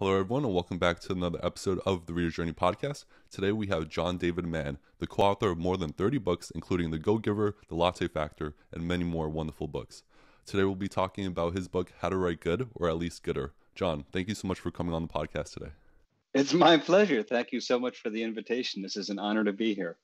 Hello, everyone, and welcome back to another episode of the Reader's Journey podcast. Today we have John David Mann, the co author of more than 30 books, including The Go Giver, The Latte Factor, and many more wonderful books. Today we'll be talking about his book, How to Write Good, or at least Gooder. John, thank you so much for coming on the podcast today. It's my pleasure. Thank you so much for the invitation. This is an honor to be here.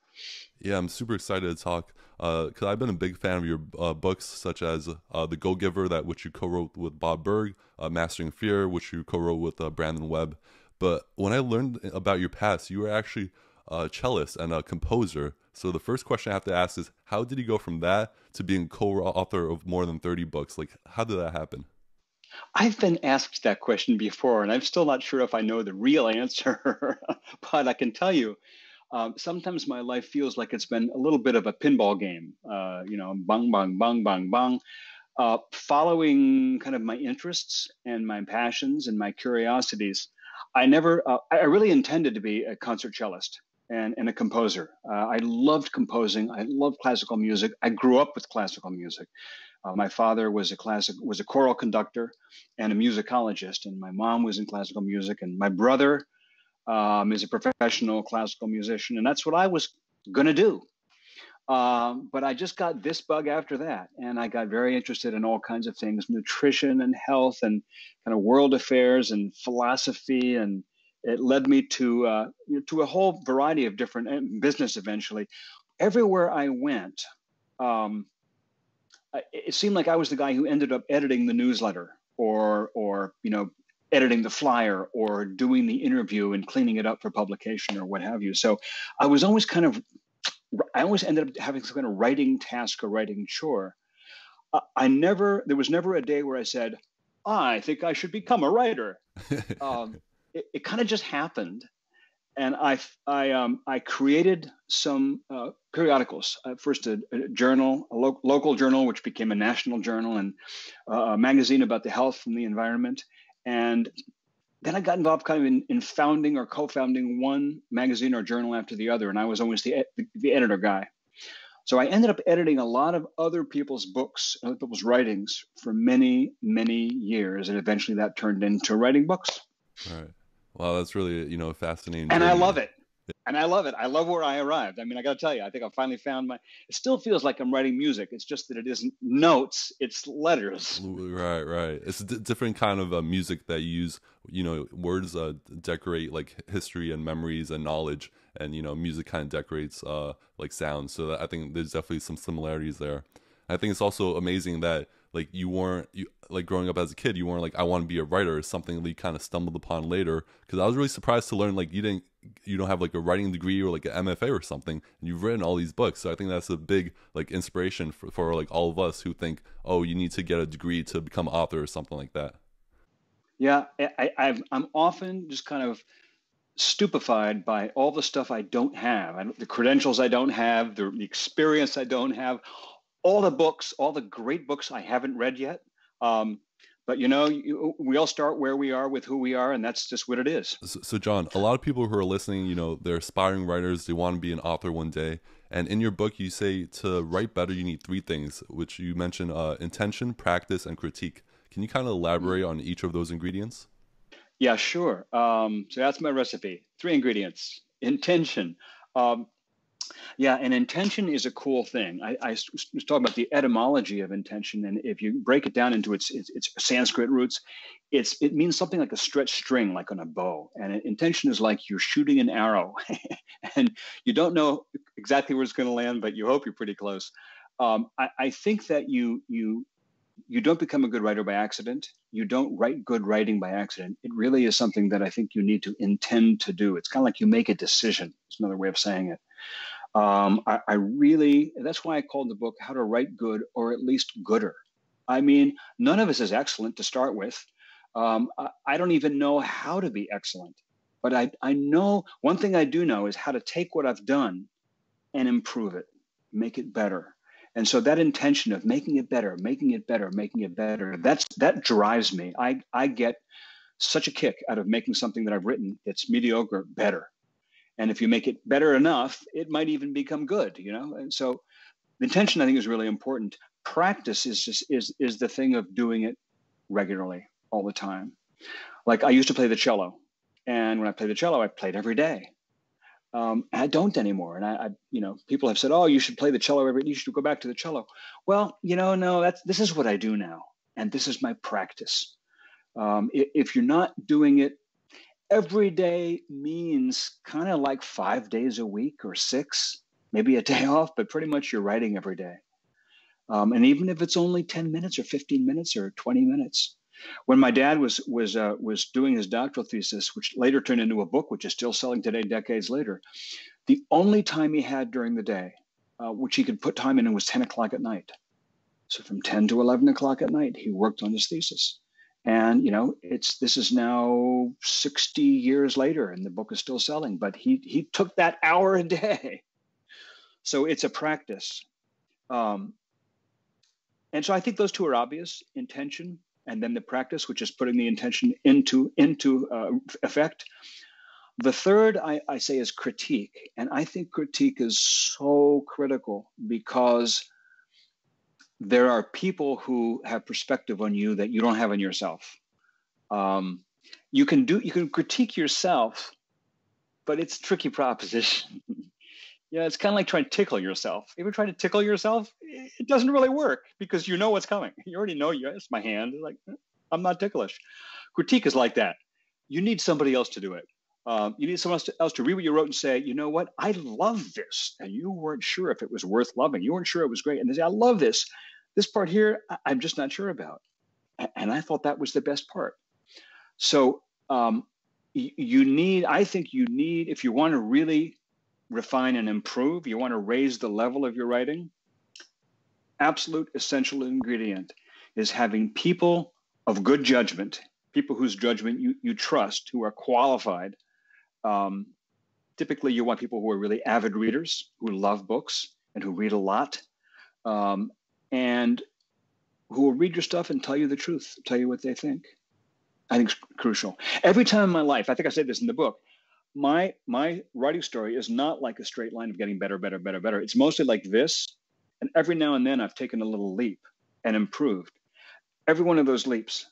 Yeah, I'm super excited to talk because uh, I've been a big fan of your uh, books, such as uh, The Go Giver, that which you co-wrote with Bob Burg, uh, Mastering Fear, which you co-wrote with uh, Brandon Webb. But when I learned about your past, you were actually a cellist and a composer. So the first question I have to ask is, how did you go from that to being co-author of more than 30 books? Like, how did that happen? I've been asked that question before, and I'm still not sure if I know the real answer, but I can tell you um, sometimes my life feels like it's been a little bit of a pinball game. Uh, you know, bang, bang, bang, bang, bang. Uh, following kind of my interests and my passions and my curiosities, I never, uh, I really intended to be a concert cellist and, and a composer. Uh, I loved composing. I loved classical music. I grew up with classical music. Uh, my father was a classic was a choral conductor and a musicologist, and my mom was in classical music, and my brother um, is a professional classical musician, and that's what I was to do. Um, but I just got this bug after that, and I got very interested in all kinds of things, nutrition and health, and kind of world affairs and philosophy, and it led me to uh, to a whole variety of different uh, business. Eventually, everywhere I went, um, it seemed like I was the guy who ended up editing the newsletter, or or you know editing the flyer or doing the interview and cleaning it up for publication or what have you. So I was always kind of, I always ended up having some kind of writing task or writing chore. I never, there was never a day where I said, I think I should become a writer. um, it, it kind of just happened. And I, I, um, I created some uh, periodicals. Uh, first, a, a journal, a lo- local journal, which became a national journal, and uh, a magazine about the health and the environment and then I got involved kind of in, in founding or co-founding one magazine or journal after the other, and I was always the, the, the editor guy. So I ended up editing a lot of other people's books, other people's writings for many, many years, and eventually that turned into writing books. Right. Wow, that's really you know fascinating. And journey. I love it and I love it. I love where I arrived. I mean, I got to tell you, I think I finally found my. It still feels like I'm writing music. It's just that it isn't notes; it's letters. Right, right. It's a d- different kind of uh, music that you use. You know, words uh, decorate like history and memories and knowledge, and you know, music kind of decorates uh, like sound. So I think there's definitely some similarities there. I think it's also amazing that like you weren't you like growing up as a kid you weren't like i want to be a writer or something that you kind of stumbled upon later because i was really surprised to learn like you didn't you don't have like a writing degree or like an mfa or something and you've written all these books. So i think that's a big like inspiration for, for like all of us who think oh you need to get a degree to become author or something like that. Yeah I, I've, i'm often just kind of stupefied by all the stuff I don't have, and the credentials I don't have, the, the experience I don't have, all the books, all the great books I haven't read yet. Um, but you know, you, we all start where we are with who we are, and that's just what it is. So, so, John, a lot of people who are listening, you know, they're aspiring writers. They want to be an author one day. And in your book, you say to write better, you need three things, which you mention: uh, intention, practice, and critique. Can you kind of elaborate on each of those ingredients? Yeah, sure. Um, so that's my recipe. Three ingredients: intention. Um, yeah, and intention is a cool thing. I, I, was talking about the etymology of intention, and if you break it down into its, its, its Sanskrit roots, it's it means something like a stretched string, like on a bow. And intention is like you're shooting an arrow, and you don't know exactly where it's going to land, but you hope you're pretty close. Um, I, I think that you you you don't become a good writer by accident. You don't write good writing by accident. It really is something that I think you need to intend to do. It's kind of like you make a decision. It's another way of saying it. Um, I, I really, that's why I called the book How to Write Good or at least Gooder. I mean, none of us is excellent to start with. Um, I, I, don't even know how to be excellent, but I, I know one thing I do know is how to take what I've done and improve it, make it better. And so that intention of making it better, making it better, making it better, that's that drives me. I, I get such a kick out of making something that I've written that's mediocre better and if you make it better enough it might even become good you know and so the intention i think is really important practice is just is is the thing of doing it regularly all the time Like I used to play the cello, and when I played the cello, I played every day. Um, I don't anymore. And I, I, you know, people have said, "Oh, you should play the cello every. You should go back to the cello." Well, you know, no, that's this is what I do now, and this is my practice. Um, if you're not doing it every day, means kind of like five days a week or six, maybe a day off, but pretty much you're writing every day. Um, and even if it's only 10 minutes or 15 minutes or 20 minutes, when my dad was was uh, was doing his doctoral thesis, which later turned into a book, which is still selling today, decades later, the only time he had during the day, uh, which he could put time in, was 10 o'clock at night. So from 10 to 11 o'clock at night, he worked on his thesis. And you know, it's this is now 60 years later, and the book is still selling. But he he took that hour a day. So it's a practice. Um, and so I think those two are obvious: intention and then the practice, which is putting the intention into into uh, effect. The third I, I say is critique, and I think critique is so critical because there are people who have perspective on you that you don't have on yourself. Um, you can do you can critique yourself, but it's a tricky proposition. Yeah, it's kind of like trying to tickle yourself. If you're trying to tickle yourself, it doesn't really work because you know what's coming. You already know, yes, my hand. Like, I'm not ticklish. Critique is like that. You need somebody else to do it. Um, you need someone else to, else to read what you wrote and say, you know what, I love this. And you weren't sure if it was worth loving. You weren't sure it was great. And they say, I love this. This part here, I, am just not sure about. And I thought that was the best part. So um, you need, I think you need, if you want to really refine and improve, you want to raise the level of your writing, absolute essential ingredient is having people of good judgment, people whose judgment you, you trust, who are qualified. Um, typically, you want people who are really avid readers, who love books and who read a lot, um, and who will read your stuff and tell you the truth, tell you what they think. I think it's crucial. Every time in my life, I think I said this in the book, my my writing story is not like a straight line of getting better, better, better, better. It's mostly like this, and every now and then I've taken a little leap and improved. Every one of those leaps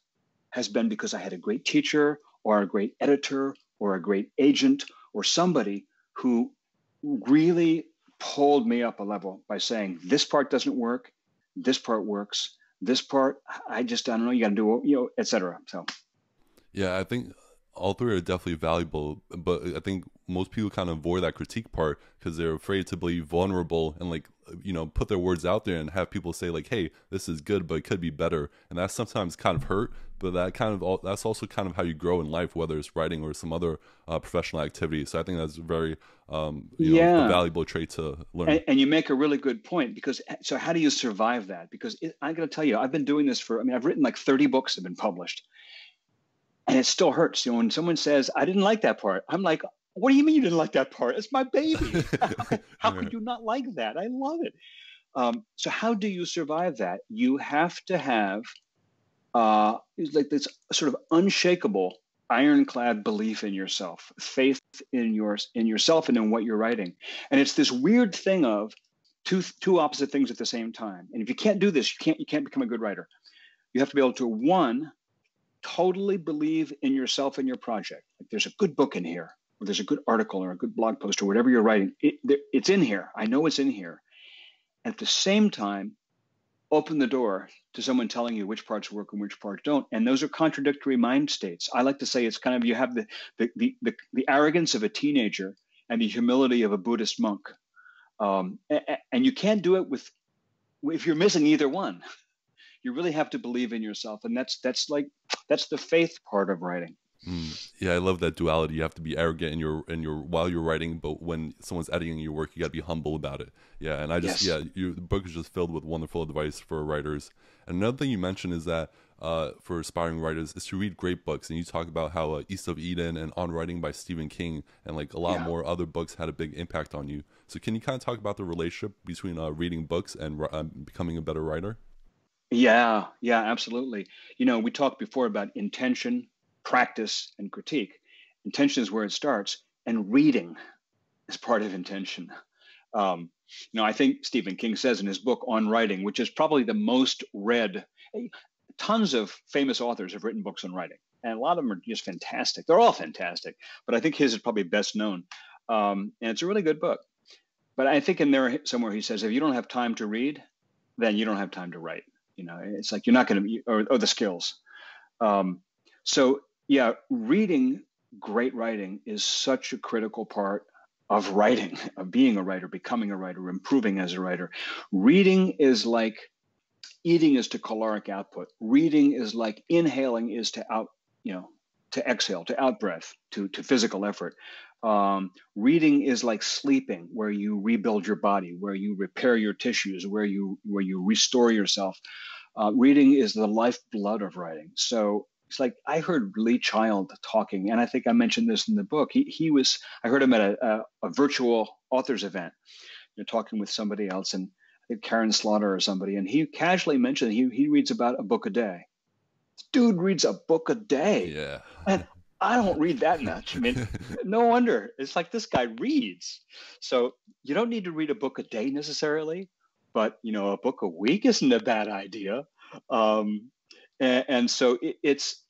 has been because I had a great teacher or a great editor or a great agent or somebody who really pulled me up a level by saying this part doesn't work, this part works, this part I just I don't know. You got to do you know, etc. So. Yeah, I think all three are definitely valuable, but I think most people kind of avoid that critique part because they're afraid to be vulnerable and like you know put their words out there and have people say like, "Hey, this is good, but it could be better," and that sometimes kind of hurt. But that kind of all, that's also kind of how you grow in life, whether it's writing or some other uh, professional activity. So I think that's very um, you yeah. know, a valuable trait to learn. And, and, you make a really good point because so how do you survive that? Because it, I got to tell you, I've been doing this for. I mean, I've written like thirty books have been published and it still hurts. You know, when someone says, "I didn't like that part," I'm like, "What do you mean you didn't like that part? It's my baby. how, could you not like that? I love it." Um, so how do you survive that? You have to have uh, like this sort of unshakable, ironclad belief in yourself, faith in your in yourself and in what you're writing. And it's this weird thing of two two opposite things at the same time. And if you can't do this, you can't you can't become a good writer. You have to be able to one totally believe in yourself and your project. Like there's a good book in here, or there's a good article or a good blog post or whatever you're writing. It, it's in here. I know it's in here. At the same time, open the door to someone telling you which parts work and which parts don't. And those are contradictory mind states. I like to say it's kind of you have the the the, the, the arrogance of a teenager and the humility of a Buddhist monk. Um, and, and you can't do it with if you're missing either one you really have to believe in yourself and that's that's like that's the faith part of writing mm. yeah i love that duality you have to be arrogant in your in your while you're writing but when someone's editing your work you got to be humble about it yeah and i just yes. yeah you, the book is just filled with wonderful advice for writers and another thing you mentioned is that uh, for aspiring writers is to read great books and you talk about how uh, east of eden and on writing by stephen king and like a lot yeah. more other books had a big impact on you so can you kind of talk about the relationship between uh, reading books and uh, becoming a better writer yeah, yeah, absolutely. You know, we talked before about intention, practice, and critique. Intention is where it starts, and reading is part of intention. Um, you know, I think Stephen King says in his book on writing, which is probably the most read. Tons of famous authors have written books on writing, and a lot of them are just fantastic. They're all fantastic, but I think his is probably best known, um, and it's a really good book. But I think in there somewhere he says, if you don't have time to read, then you don't have time to write. You know, it's like you're not going to, or, or the skills. Um, so yeah, reading great writing is such a critical part of writing, of being a writer, becoming a writer, improving as a writer. Reading is like eating is to caloric output. Reading is like inhaling is to out, you know, to exhale, to out breath, to, to physical effort. Um, reading is like sleeping, where you rebuild your body, where you repair your tissues, where you where you restore yourself. Uh, reading is the lifeblood of writing. So it's like I heard Lee Child talking, and I think I mentioned this in the book. He he was I heard him at a, a, a virtual authors event, you know, talking with somebody else, and Karin Slaughter or somebody, and he casually mentioned he he reads about a book a day. dude reads a book a day. Yeah. And I don't read that much. I mean, no wonder. It's like this guy reads. So you don't need to read a book a day necessarily, but you know, a book a week isn't a bad idea. Um, and, and, so it, it's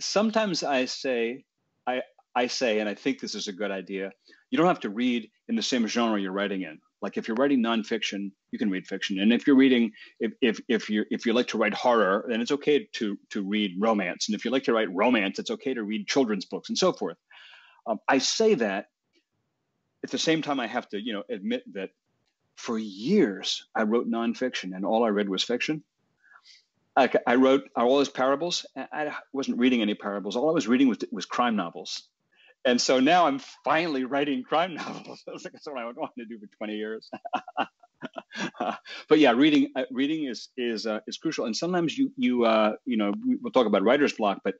sometimes I say, I I say, and I think this is a good idea. You don't have to read in the same genre you're writing in. Like if you're writing nonfiction, you can read fiction, and if you're reading, if if if you if you like to write horror, then it's okay to to read romance, and if you like to write romance, it's okay to read children's books and so forth. Um, I say that at the same time, I have to you know admit that for years I wrote nonfiction, and all I read was fiction. I, I wrote all those parables. I wasn't reading any parables. All I was reading was was crime novels and so now I'm finally writing crime novels. That's what I wanted to do for 20 years. but yeah, reading uh, reading is is uh, is crucial. And sometimes you you uh, you know we'll talk about writer's block, but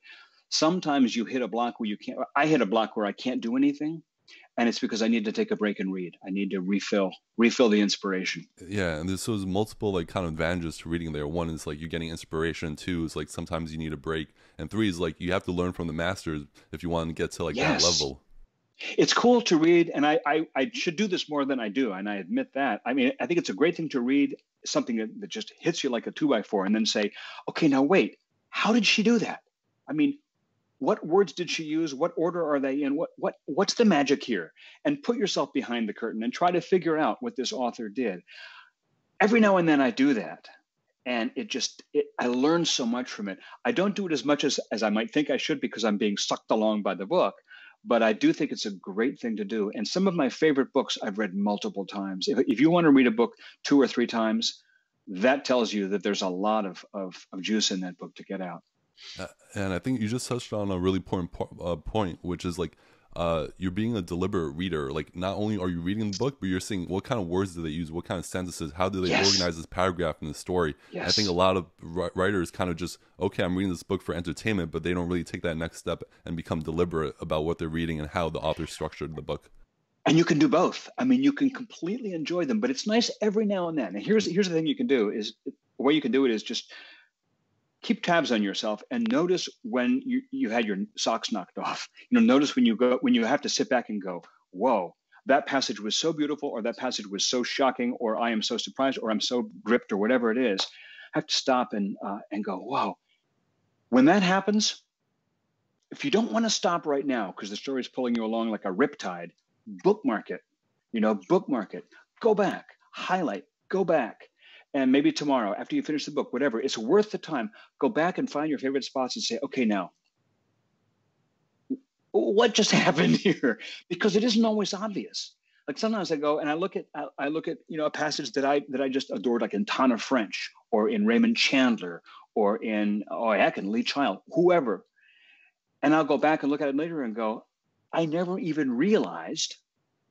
sometimes you hit a block where you can't. I hit a block where I can't do anything, and it's because I need to take a break and read. I need to refill refill the inspiration. Yeah, and there's, there's multiple like kind of advantages to reading there. One is like you're getting inspiration. Two is like sometimes you need a break, and three is like you have to learn from the masters if you want to get to like yes. that level. It's cool to read, and I, I I should do this more than I do, and I admit that. I mean, I think it's a great thing to read something that, that just hits you like a two by four, and then say, okay, now wait, how did she do that? I mean, what words did she use? What order are they in? What what what's the magic here? And put yourself behind the curtain and try to figure out what this author did. Every now and then i do that and it just it, i learn so much from it. I don't do it as much as as i might think i should because i'm being sucked along by the book but i do think it's a great thing to do. And some of my favorite books i've read multiple times. If, if you want to read a book two or three times that tells you that there's a lot of, of, of juice in that book to get out and I think you just touched on a really important po- uh, point, which is like uh, you're being a deliberate reader. Like not only are you reading the book, but you're seeing what kind of words do they use, what kind of sentences, how do they yes. organize this paragraph in the story. Yes. I think a lot of writers kind of just okay, I'm reading this book for entertainment, but they don't really take that next step and become deliberate about what they're reading and how the author structured the book. And you can do both. I mean, you can completely enjoy them, but it's nice every now and then. And here's here's the thing you can do is the way you can do it is just keep tabs on yourself and notice when you, you had your socks knocked off. You know, notice when you go when you have to sit back and go, whoa, that passage was so beautiful, or that passage was so shocking, or I am so surprised, or I'm so gripped, or whatever it is. I have to stop and uh, and go, whoa. When that happens, if you don't want to stop right now because the story is pulling you along like a riptide, bookmark it. You know, bookmark it. Go back, highlight, go back and maybe tomorrow after you finish the book whatever it's worth the time. Go back and find your favorite spots and say okay now what just happened here? Because it isn't always obvious. Like sometimes i go and i look at i look at you know a passage that i that i just adored like in tana french or in raymond chandler or in oh heck in lee child whoever. And i'll go back and look at it later and go i never even realized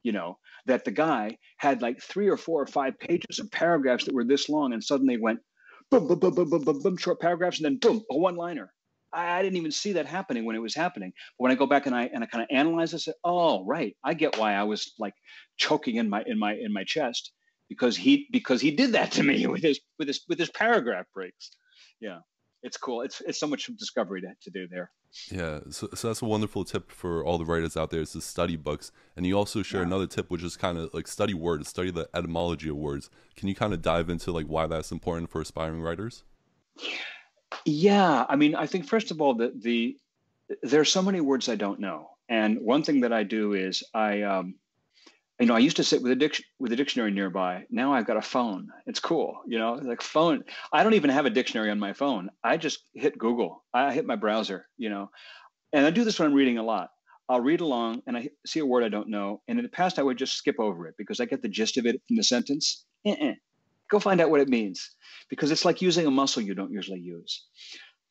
you know that the guy had like three or four or five pages of paragraphs that were this long and suddenly went boom, boom, boom, boom, boom, boom, boom, short paragraphs, and then boom, a one liner. I, I, didn't even see that happening when it was happening. But when I go back and I and I kind of analyze this, oh right, I get why I was like choking in my in my in my chest because he because he did that to me with his with his with his paragraph breaks. Yeah it's cool. It's it's so much discovery to, to do there. Yeah, so, so that's a wonderful tip for all the writers out there is to study books. And you also share yeah. another tip, which is kind of like study words, study the etymology of words. Can you kind of dive into like why that's important for aspiring writers? Yeah, I mean, I think first of all, the the there are so many words I don't know. And one thing that I do is I, um, you know, I used to sit with a dic- with a dictionary nearby. Now I've got a phone. It's cool, you know, like phone. I don't even have a dictionary on my phone. I just hit Google. I hit my browser, you know, and I do this when I'm reading a lot. I'll read along and I see a word I don't know. And in the past, I would just skip over it because I get the gist of it from the sentence. Go find out what it means because it's like using a muscle you don't usually use.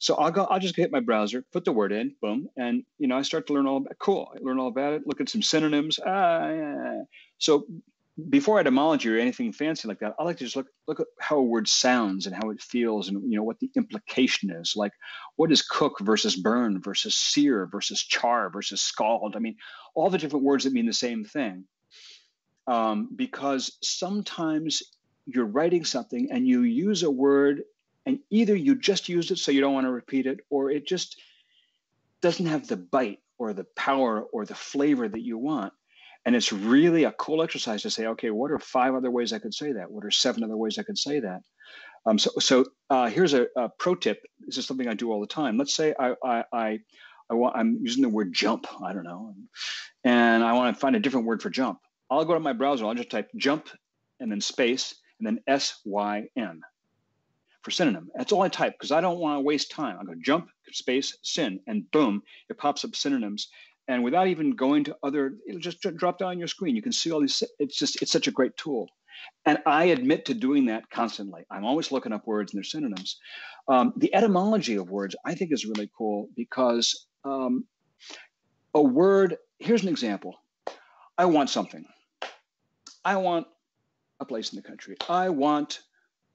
So I'll go, I'll just hit my browser, put the word in, boom, and you know, I start to learn all about cool. I learn all about it, look at some synonyms. Ah, yeah. So before etymology or anything fancy like that, I like to just look look at how a word sounds and how it feels and you know what the implication is. Like what is cook versus burn versus sear versus char versus scald. I mean, all the different words that mean the same thing. Um, because sometimes you're writing something and you use a word and either you just used it so you don't want to repeat it or it just doesn't have the bite or the power or the flavor that you want. And it's really a cool exercise to say okay what are five other ways i could say that? What are seven other ways i could say that? Um, so so uh, here's a, a, pro tip. This is something i do all the time. Let's say i i, I I want, I'm using the word jump. I don't know, and I want to find a different word for jump. I'll go to my browser. I'll just type jump and then space and then S Y N for synonym. That's all I type because I don't want to waste time. I go jump space syn and boom, it pops up synonyms. And without even going to other, it'll just drop down on your screen. You can see all these. It's just it's such a great tool. And I admit to doing that constantly. I'm always looking up words and their synonyms. Um, the etymology of words I think is really cool because um, a word. Here's an example. I want something. I want a place in the country. I want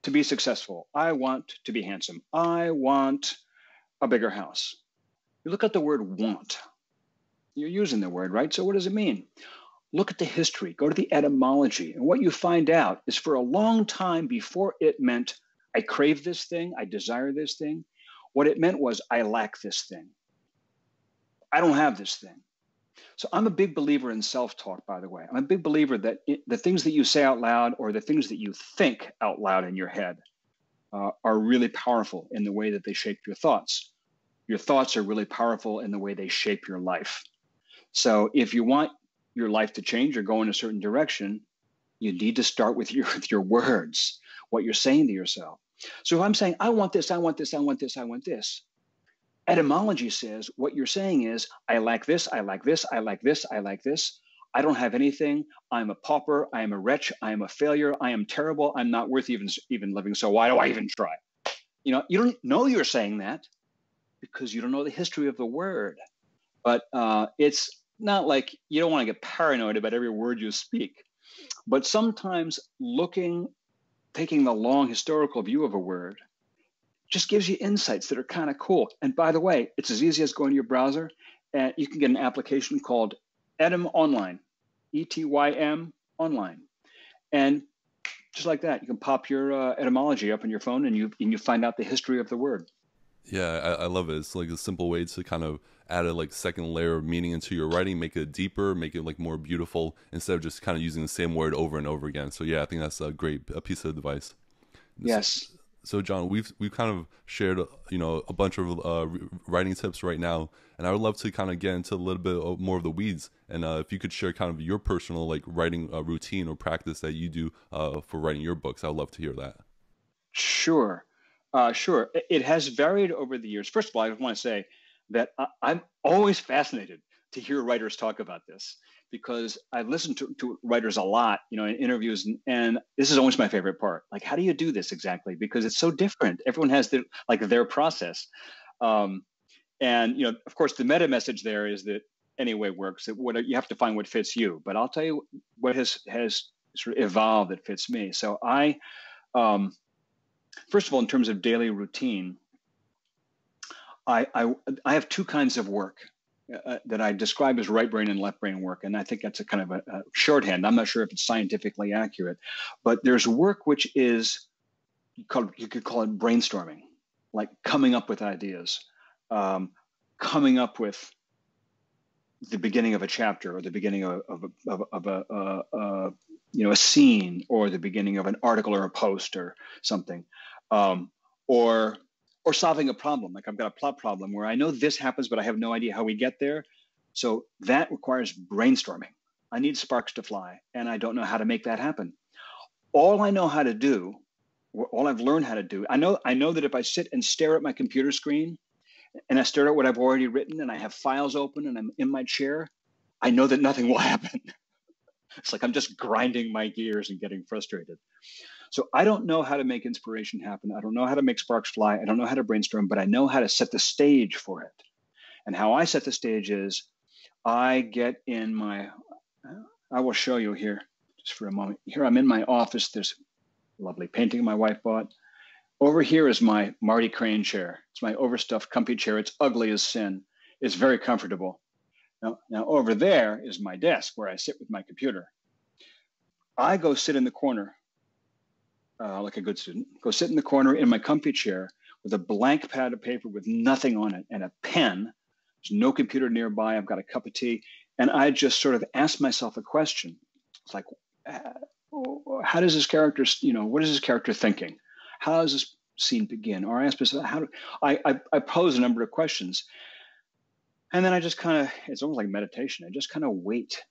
to be successful. I want to be handsome. I want a bigger house. You look at the word want. You're using the word, right? So what does it mean? Look at the history, go to the etymology. And what you find out is for a long time before it meant, I crave this thing, I desire this thing, what it meant was, I lack this thing. I don't have this thing. So I'm a big believer in self-talk, by the way. I'm a big believer that it, the things that you say out loud or the things that you think out loud in your head uh, are really powerful in the way that they shape your thoughts. Your thoughts are really powerful in the way they shape your life. So if you want your life to change or go in a certain direction, you need to start with your with your words, what you're saying to yourself. So if I'm saying, I want this, I want this, I want this, I want this, Etymology says what you're saying is, I like this, I like this, I like this, I like this. I don't have anything. I'm a pauper. I am a wretch. I am a failure. I am terrible. I'm not worth even even living. So why do I even try? You know, you don't know you're saying that because you don't know the history of the word. But uh, it's not like you don't want to get paranoid about every word you speak. But sometimes looking, taking the long historical view of a word just gives you insights that are kind of cool. And by the way, it's as easy as going to your browser and you can get an application called Etym Online, E T Y M Online. And just like that, you can pop your uh, etymology up on your phone and you and you find out the history of the word. Yeah, I, I, love it. It's like a simple way to kind of add a like second layer of meaning into your writing, make it deeper, make it like more beautiful instead of just kind of using the same word over and over again. So yeah, I think that's a great a piece of advice. Yes so John, we've we've kind of shared you know a bunch of uh, writing tips right now, and I would love to kind of get into a little bit more of the weeds. And uh, if you could share kind of your personal like writing uh, routine or practice that you do uh, for writing your books, I'd love to hear that. Sure, uh, sure. It has varied over the years. First of all, I want to say that I'm always fascinated to hear writers talk about this because I've listened to, to writers a lot, you know, in interviews, and, and, this is always my favorite part. Like, how do you do this exactly? Because it's so different. Everyone has their like their process, um, and you know, of course, the meta message there is that any way works. That what you have to find what fits you. But I'll tell you what has has sort of evolved that fits me. So I, um, first of all, in terms of daily routine, I, I I have two kinds of work. Uh, that I describe as right brain and left brain work. And I think that's a kind of a, a, shorthand. I'm not sure if it's scientifically accurate, but there's work which is called, you could call it brainstorming, like coming up with ideas, um, coming up with the beginning of a chapter or the beginning of, of, of, of a, you know, a scene or the beginning of an article or a post or something. Um, or or solving a problem. Like I've got a plot problem where I know this happens, but I have no idea how we get there. So that requires brainstorming. I need sparks to fly, and I don't know how to make that happen. All I know how to do, all I've learned how to do, I know I know that if I sit and stare at my computer screen and I stare at what I've already written and I have files open and I'm in my chair, I know that nothing will happen. it's like I'm just grinding my gears and getting frustrated. So I don't know how to make inspiration happen. I don't know how to make sparks fly. I don't know how to brainstorm, but I know how to set the stage for it. And how I set the stage is I get in my, I will show you here just for a moment. Here I'm in my office. There's a lovely painting my wife bought. Over here is my Marty Crane chair. It's my overstuffed, comfy chair. It's ugly as sin. It's very comfortable. Now, now over there is my desk where I sit with my computer. I go sit in the corner uh, like a good student, go sit in the corner in my comfy chair with a blank pad of paper with nothing on it and a pen. There's no computer nearby. I've got a cup of tea. And I just sort of ask myself a question. It's like, uh, how does this character, you know, what is this character thinking? How does this scene begin? Or I ask myself, how do I, I, I pose a number of questions. And then I just kind of, it's almost like meditation. I just kind of wait.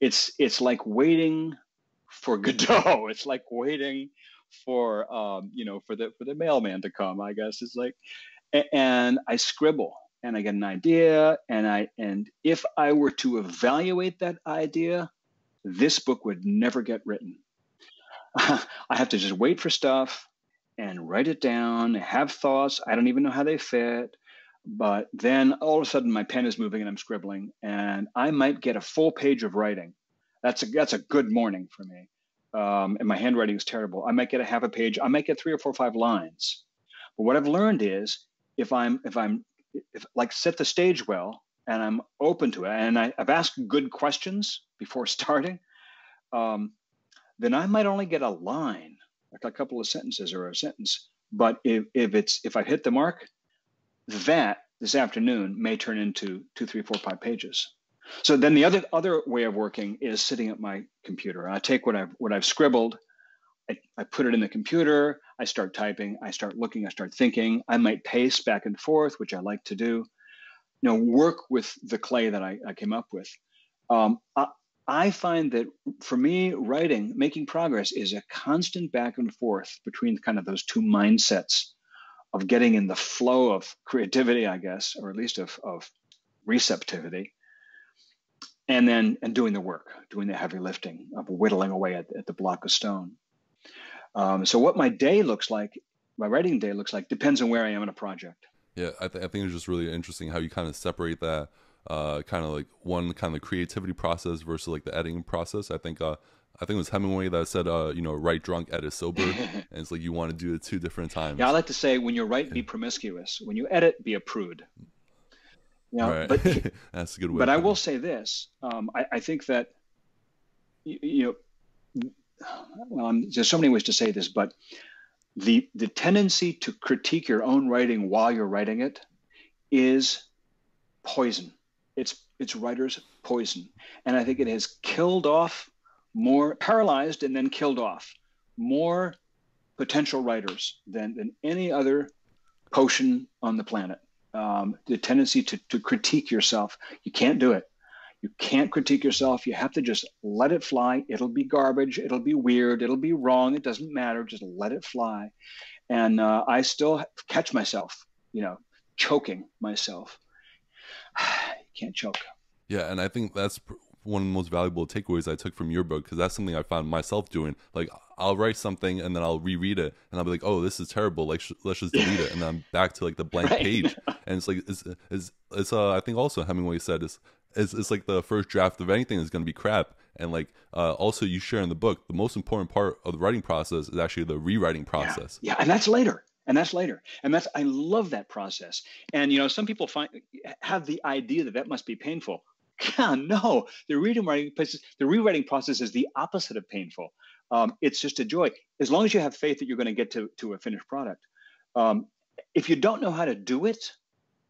It's, it's like waiting for Godot. It's like waiting for um, you know for the for the mailman to come. I guess it's like, and I scribble and I get an idea, and I and if I were to evaluate that idea, this book would never get written. I have to just wait for stuff and write it down, have thoughts. I don't even know how they fit. But then all of a sudden my pen is moving and I'm scribbling and I might get a full page of writing. That's a that's a good morning for me um, and my handwriting is terrible, I might get a half a page. I might get three or four or five lines. But what I've learned is if I'm if I'm if like set the stage well and I'm open to it and I, have asked good questions before starting, um, then I might only get a line, like a couple of sentences or a sentence. But if, if it's if I hit the mark, that this afternoon may turn into two, three, four, five pages. So then the other other way of working is sitting at my computer. I take what I've what I've scribbled, I, I put it in the computer, I start typing, I start looking, I start thinking. I might pace back and forth, which I like to do. You know, work with the clay that I, I came up with. Um, I, I find that for me, writing, making progress is a constant back and forth between kind of those two mindsets of getting in the flow of creativity, I guess, or at least of, of receptivity, and then and doing the work, doing the heavy lifting of whittling away at, at the block of stone. Um, so what my day looks like, my writing day looks like, depends on where I am in a project. Yeah, I, th- I think it's just really interesting how you kind of separate that, uh, kind of like one kind of creativity process versus like the editing process. I think, uh, I think it was Hemingway that said, uh, you know, write drunk, edit sober, and it's like you want to do it two different times. Yeah, I like to say when you write, be promiscuous. When you edit, be a prude. You know, right. but that's a good way. But I will say this: um, I, I, think that you, you know, well, I'm, there's so many ways to say this, but the the tendency to critique your own writing while you're writing it is poison. It's it's writer's poison, and I think it has killed off more, paralyzed, and then killed off more potential writers than than any other potion on the planet um, the tendency to, to critique yourself. You can't do it. You can't critique yourself. You have to just let it fly. It'll be garbage. It'll be weird. It'll be wrong. It doesn't matter. Just let it fly. And uh, I still catch myself, you know, choking myself. you can't choke. Yeah, and I think that's one of the most valuable takeaways I took from your book because that's something I found myself doing. Like I'll write something and then I'll reread it and I'll be like, oh, this is terrible. Like sh- let's just delete it, and then I'm back to like the blank right. page. And it's like it's it's, it's uh, I think also Hemingway said it's, it's it's like the first draft of anything is going to be crap. And like uh, also you share in the book, the most important part of the writing process is actually the rewriting process. Yeah, yeah and that's later and that's later and that's i love that process and you know some people find have the idea that that must be painful yeah, no, the reading writing process, the rewriting process is the opposite of painful. Um, it's just a joy. As long as you have faith that you're going to get to, a finished product. Um, if you don't know how to do it,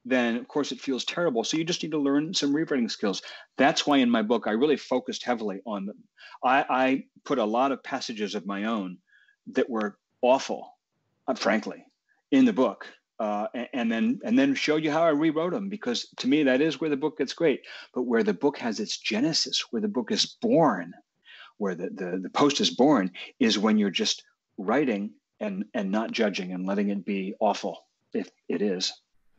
then of course it feels terrible. So you just need to learn some rewriting skills. That's why in my book I really focused heavily on them. I, I put a lot of passages of my own that were awful, uh, frankly, in the book uh, and then and then show you how I rewrote them because to me that is where the book gets great. But where the book has its genesis, where the book is born, where the the, the post is born, is when you're just writing and and not judging and letting it be awful if it is.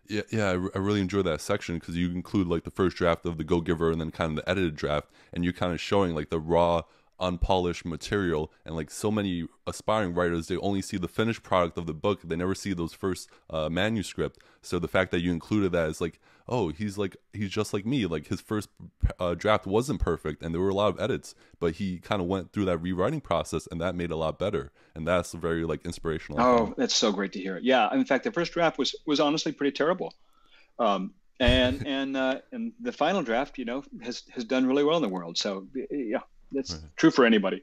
Yeah, yeah, I, I really enjoy that section because you include like the first draft of the Go Giver and then kind of the edited draft, and you're kind of showing like the raw unpolished material. And like so many aspiring writers they only see the finished product of the book. They never see those first uh, manuscript. So the fact that you included that is like oh he's like he's just like me. Like his first uh, draft wasn't perfect and there were a lot of edits but he kind of went through that rewriting process and that made a lot better. And that's very like inspirational. Oh that's so great to hear. Yeah. In fact the first draft was was honestly pretty terrible. Um, and and uh, and the final draft you know has has done really well in the world. So yeah that's right. true for anybody.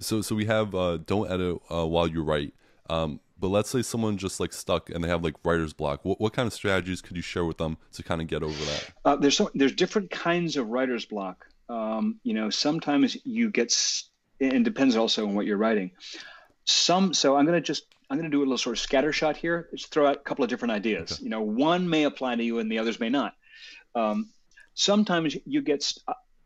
So so we have uh, don't edit uh, while you write. Um, but let's say someone just like stuck and they have like writer's block. What, what kind of strategies could you share with them to kind of get over that? Uh, there's so, there's different kinds of writer's block. Um, you know, sometimes you get, and depends also on what you're writing. Some, so I'm going to just I'm going to do a little sort of scatter shot here. Just throw out a couple of different ideas. Okay. You know, one may apply to you and the others may not. Um, sometimes you get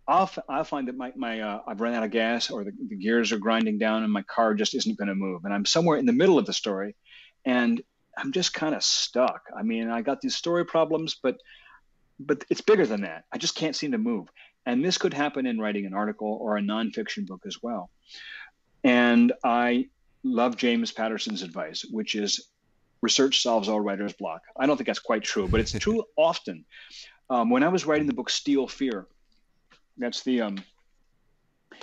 I'll, I'll find that my, my uh, I've run out of gas or the, the gears are grinding down and my car just isn't going to move. And I'm somewhere in the middle of the story and I'm just kind of stuck. I mean, I got these story problems, but but it's bigger than that. I just can't seem to move. And this could happen in writing an article or a nonfiction book as well. And I love James Patterson's advice, which is research solves all writer's block. I don't think that's quite true, but it's true often. Um, when I was writing the book Steel Fear, that's the um.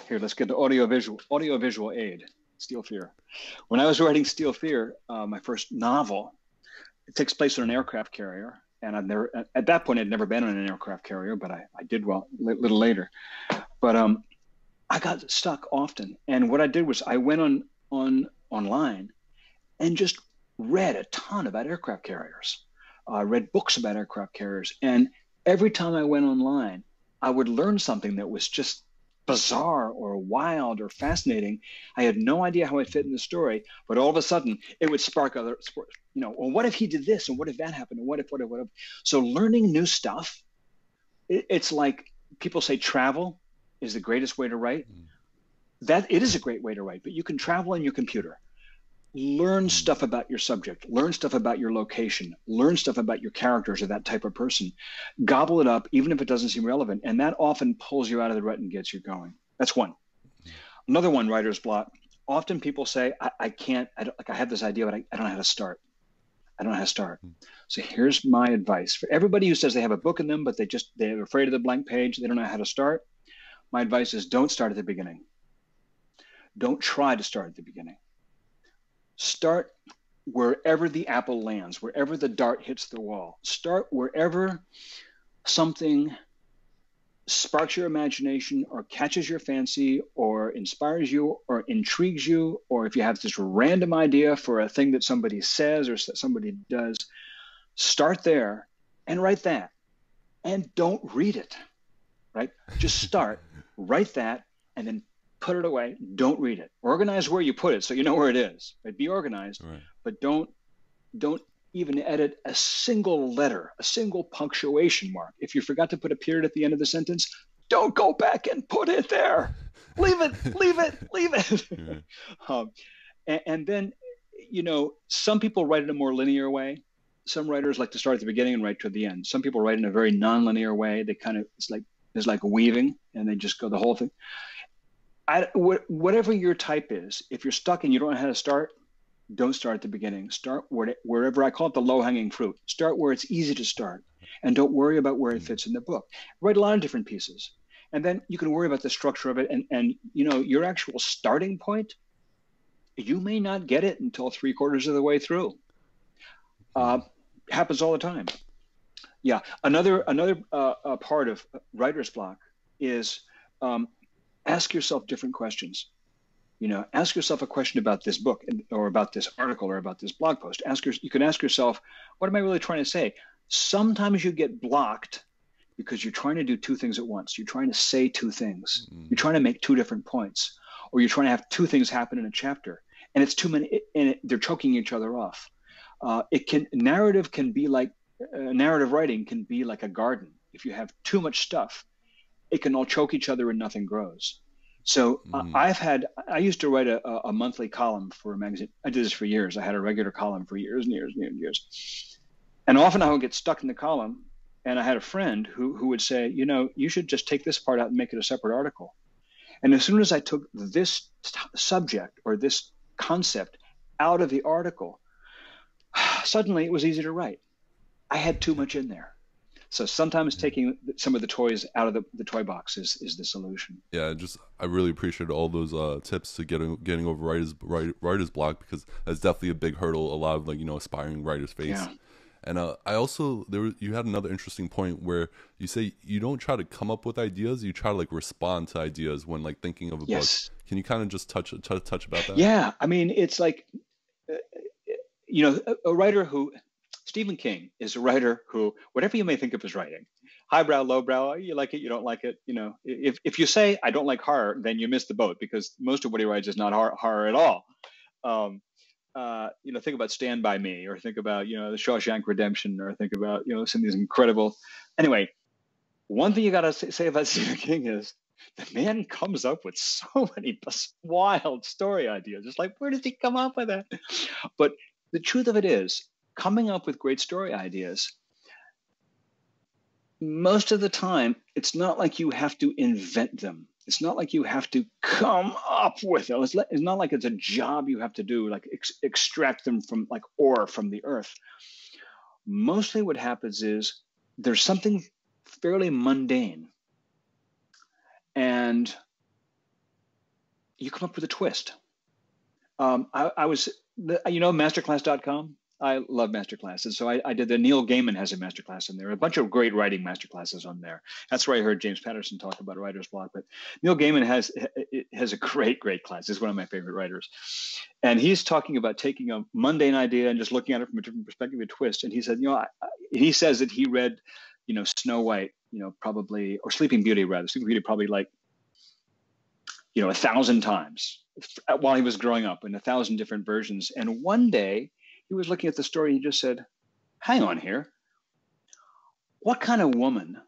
Here, let's get the audio visual audio visual aid. Steel Fear. When I was writing Steel Fear, uh, my first novel, it takes place on an aircraft carrier, and I've never at that point I'd never been on an aircraft carrier, but I, I did well a little later. But um, I got stuck often, and what I did was I went on on online and just read a ton about aircraft carriers. I uh, read books about aircraft carriers, and every time I went online, I would learn something that was just bizarre or wild or fascinating. I had no idea how it fit in the story, but all of a sudden it would spark other, you know, well, what if he did this and what if that happened and what if, what if, what if? So learning new stuff, it's like people say travel is the greatest way to write. Mm. That it is a great way to write, but you can travel on your computer learn stuff about your subject, learn stuff about your location, learn stuff about your characters or that type of person. Gobble it up, even if it doesn't seem relevant. And that often pulls you out of the rut and gets you going. That's one. Another one, writer's block. Often people say, I, I can't, I don't, like I have this idea, but I, I don't know how to start. I don't know how to start. Mm. So here's my advice for everybody who says they have a book in them, but they just, they're afraid of the blank page. They don't know how to start. My advice is don't start at the beginning. Don't try to start at the beginning Start wherever the apple lands, wherever the dart hits the wall. Start wherever something sparks your imagination or catches your fancy or inspires you or intrigues you, or if you have this random idea for a thing that somebody says or that somebody does, start there and write that. And don't read it, right? Just start, write that, and then put it away. Don't read it. Organize where you put it so you know where it is. Right? Be organized, right. but don't don't even edit a single letter, a single punctuation mark. If you forgot to put a period at the end of the sentence, don't go back and put it there. leave it, leave it, leave it. um, and, and then, you know, some people write in a more linear way. Some writers like to start at the beginning and write to the end. Some people write in a very non-linear way. They kind of it's like it's like weaving, and they just go the whole thing. I, whatever your type is, if you're stuck and you don't know how to start, don't start at the beginning. Start where, wherever I call it the low hanging fruit. Start where it's easy to start, and don't worry about where it fits in the book. Write a lot of different pieces, and then you can worry about the structure of it. And and you know your actual starting point, you may not get it until three quarters of the way through. Uh, happens all the time. Yeah, another another uh, uh, part of writer's block is um, ask yourself different questions. You know, ask yourself a question about this book or about this article or about this blog post. Ask your, you can ask yourself, what am I really trying to say? Sometimes you get blocked because you're trying to do two things at once. You're trying to say two things. Mm-hmm. You're trying to make two different points, or you're trying to have two things happen in a chapter, and it's too many, and it, they're choking each other off. Uh, it can narrative can be like uh, narrative writing can be like a garden. If you have too much stuff, it can all choke each other and nothing grows. So mm. I've had I used to write a, a monthly column for a magazine. I did this for years. I had a regular column for years and years and years and years. And often I would get stuck in the column. And I had a friend who who would say, you know, you should just take this part out and make it a separate article. And as soon as I took this subject or this concept out of the article, suddenly it was easy to write. I had too much in there. So sometimes taking some of the toys out of the, the toy box is, is the solution. Yeah, just I really appreciate all those uh, tips to getting getting over writers writer, writer's block because that's definitely a big hurdle a lot of like you know aspiring writers face. Yeah. And uh, I also there you had another interesting point where you say you don't try to come up with ideas, you try to like respond to ideas when like thinking of a yes. book. Can you kind of just touch touch, touch about that? Yeah, I mean it's like uh, you know a, a writer who Stephen King is a writer who, whatever you may think of his writing, highbrow, lowbrow, you like it, you don't like it. You know, if, if you say I don't like horror, then you miss the boat because most of what he writes is not horror, horror at all. Um, uh, you know, think about Stand by Me, or think about you know the Shawshank Redemption, or think about you know some of these incredible. Anyway, one thing you got to say about Stephen King is the man comes up with so many wild story ideas. It's like where does he come up with that? But the truth of it is, coming up with great story ideas, most of the time, it's not like you have to invent them. It's not like you have to come up with them. It's, not like it's a job you have to do, like ex- extract them from like ore from the earth. Mostly what happens is there's something fairly mundane and you come up with a twist. Um, I, I was, you know, masterclass.com. I love masterclasses. So I, I, did the Neil Gaiman has a masterclass in there. A bunch of great writing masterclasses on there. That's where I heard James Patterson talk about writer's block. But Neil Gaiman has has a great, great class. He's one of my favorite writers, and he's talking about taking a mundane idea and just looking at it from a different perspective, a twist. And he said, you know, I, he says that he read, you know, Snow White, you know, probably or Sleeping Beauty rather, Sleeping Beauty probably like, you know, a thousand times while he was growing up in a thousand different versions. And one day he was looking at the story. He just said, hang on here. What kind of woman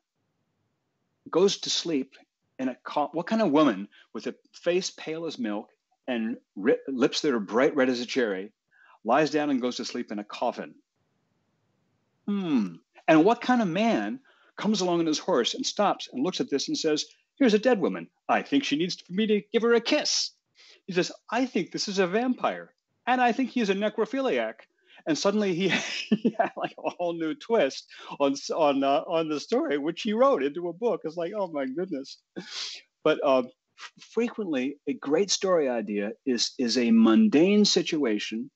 goes to sleep in a co- what kind of woman with a face pale as milk and ri- lips that are bright red as a cherry lies down and goes to sleep in a coffin? Hmm. And what kind of man comes along on his horse and stops and looks at this and says, Here's a dead woman. I think she needs for me to give her a kiss. He says, I think this is a vampire. And I think he's a necrophiliac and suddenly he, he had like a whole new twist on on uh, on the story, which he wrote into a book. It's like, oh my goodness! But uh, frequently, a great story idea is is a mundane situation,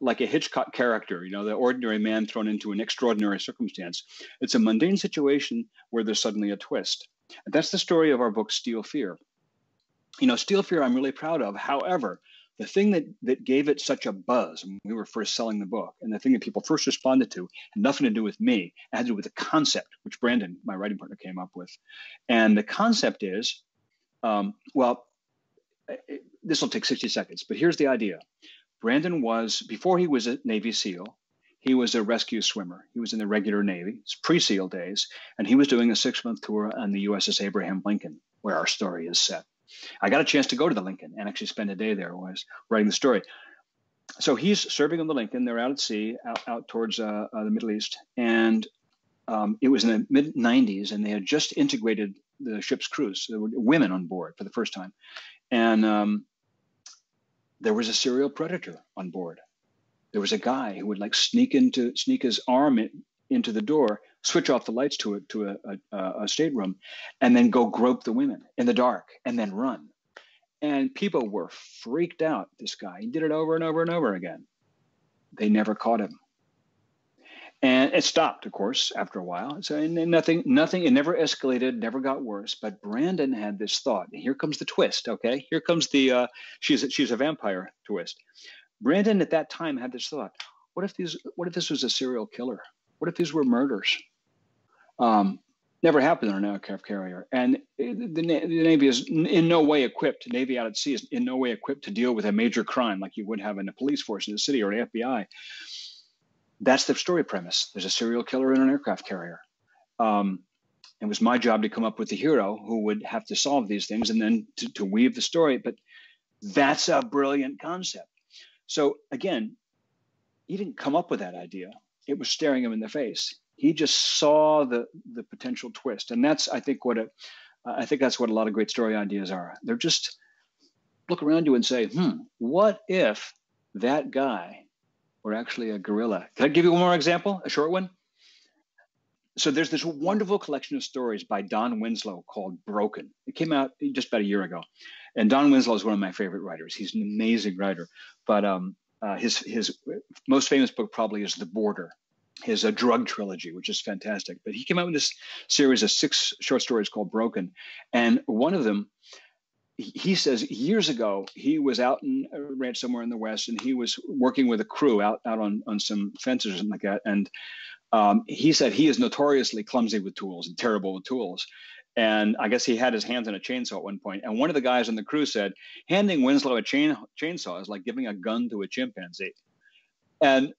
like a Hitchcock character, you know, the ordinary man thrown into an extraordinary circumstance. It's a mundane situation where there's suddenly a twist. And that's the story of our book, Steel Fear. You know, Steel Fear, I'm really proud of. However, the thing that that gave it such a buzz when we were first selling the book and the thing that people first responded to had nothing to do with me. It had to do with the concept which brandon my writing partner came up with. And the concept is um, well this will take 60 seconds but here's the idea. Brandon was before he was a navy seal he was a rescue swimmer. He was in the regular navy it's pre-seal days and he was doing a six month tour on the uss abraham lincoln where our story is set I got a chance to go to the Lincoln and actually spend a day there I was writing the story. So he's serving on the Lincoln. They're out at sea, out, out towards uh, uh, the Middle East. And um, it was in the mid 90s, and they had just integrated the ship's crews. There were women on board for the first time. And um, there was a serial predator on board. There was a guy who would like sneak into sneak his arm in, into the door switch off the lights to a, to a, a, a stateroom, and then go grope the women in the dark and then run. And people were freaked out. This guy, he did it over and over and over again. They never caught him. And it stopped, of course, after a while. So and nothing, nothing, it never escalated, never got worse. But Brandon had this thought. Here comes the twist. Okay, here comes the uh, she's a, she's a vampire twist. Brandon at that time had this thought: What if these? What if this was a serial killer? What if these were murders? Um, never happened on an aircraft carrier. And the, the, Navy is in no way equipped, Navy out at sea is in no way equipped to deal with a major crime like you would have in a police force in the city or an FBI. that's the story premise. There's a serial killer in an aircraft carrier. Um, it was my job to come up with the hero who would have to solve these things and then to, to weave the story. But that's a brilliant concept. So again, he didn't come up with that idea. It was staring him in the face. He just saw the the potential twist, and that's I think what a, I think that's what a lot of great story ideas are. They're just look around you and say, hmm, what if that guy were actually a gorilla? Can I give you one more example, a short one? So there's this wonderful collection of stories by Don Winslow called Broken. It came out just about a year ago, and Don Winslow is one of my favorite writers. He's an amazing writer, but um, uh, his his most famous book probably is The Border, his a drug trilogy, which is fantastic. But he came out with this series of six short stories called Broken, and one of them, he says years ago he was out in a ranch somewhere in the west, and he was working with a crew out out on on some fences or something like that, and um, he said he is notoriously clumsy with tools and terrible with tools. And I guess he had his hands on a chainsaw at one point. And one of the guys on the crew said, handing Winslow a chain, chainsaw is like giving a gun to a chimpanzee. And